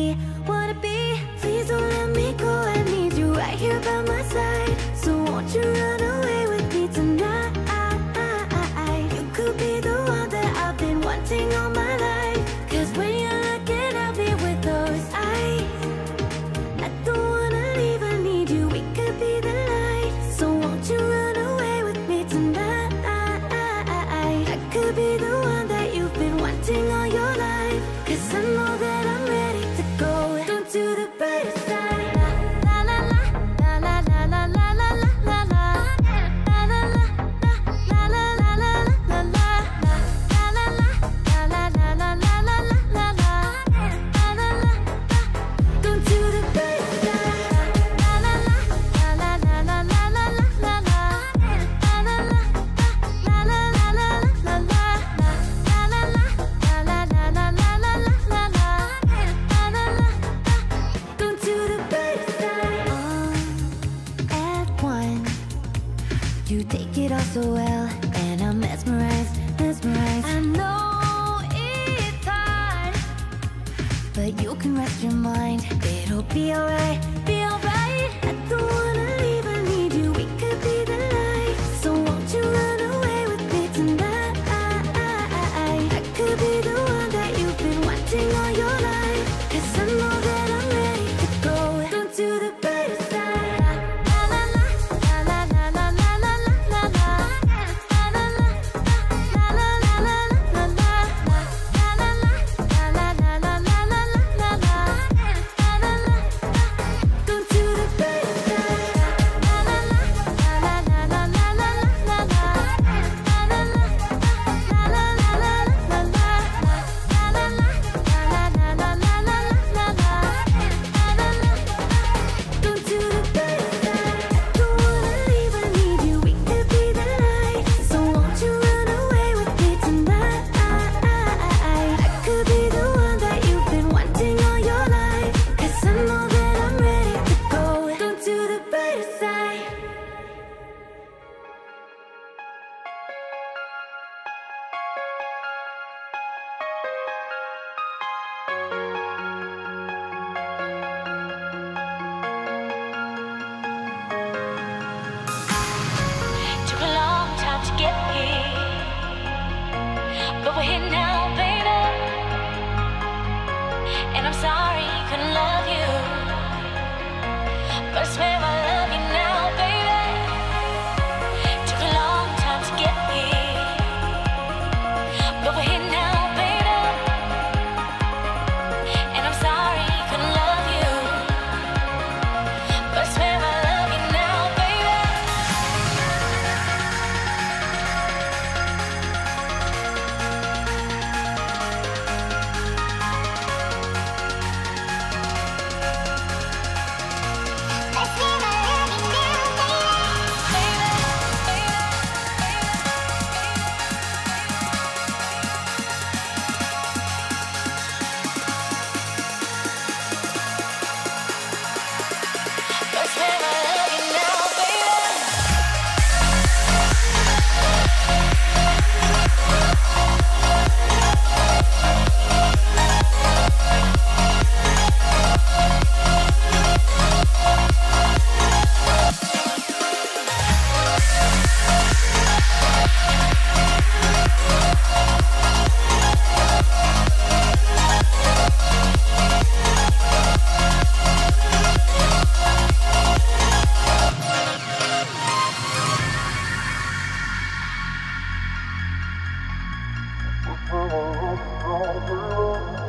你。Let's make all the